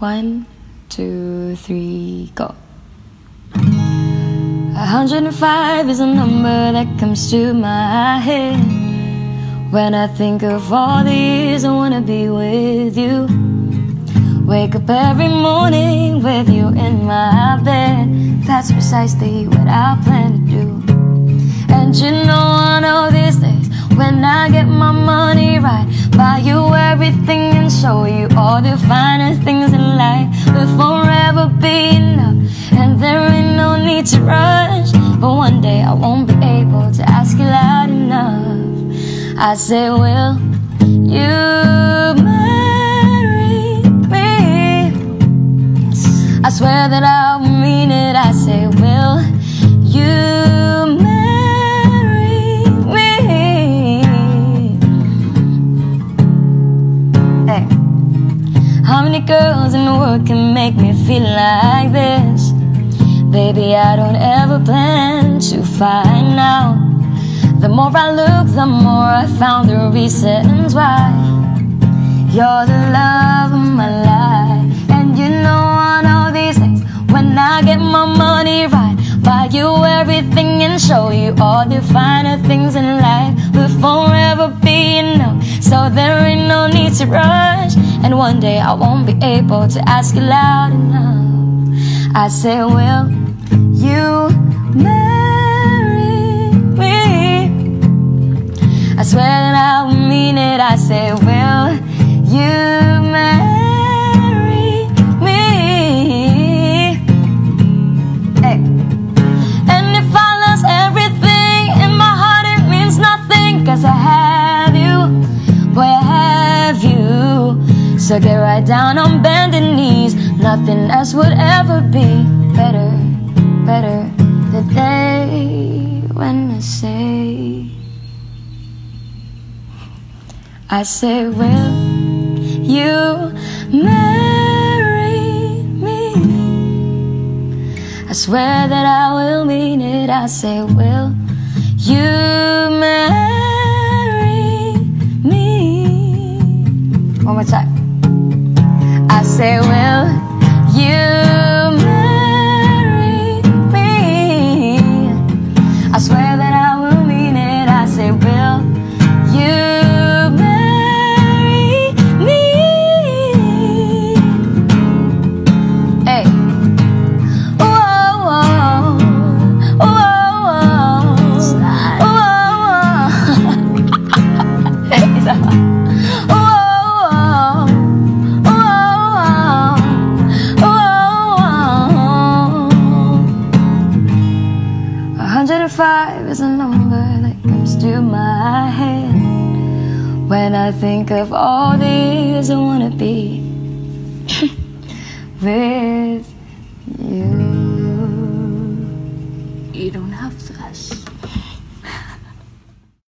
One, two, three, go. Hundred and five is a number that comes to my head. When I think of all the years I wanna be with you. Wake up every morning with you in my bed. That's precisely what I plan to do. And you know one of these days, when I get my money right, buy you everything show you all the finest things in life. Will forever be enough, and there ain't no need to rush. But one day I won't be able to ask you loud enough. I say, Will you marry me? I swear that I many girls in the world can make me feel like this? Baby, I don't ever plan to find out. The more I look, the more I found the reasons why. You're the love of my life. And you know one of these things when I get my money right, buy you everything and show you all the finer things in life will forever be enough. So there ain't no need to rush. And one day I won't be able to ask you loud enough. I say, Will you marry me? I swear that I will mean it. I say, Will you So get right down on bended knees. Nothing else would ever be better, better. The day when I say, I say, Will you marry me? I swear that I will mean it. I say, Will you marry me? One more time. Say, Will 105 is a number that comes to my head. When I think of all these I wanna be with you. You don't have to. ask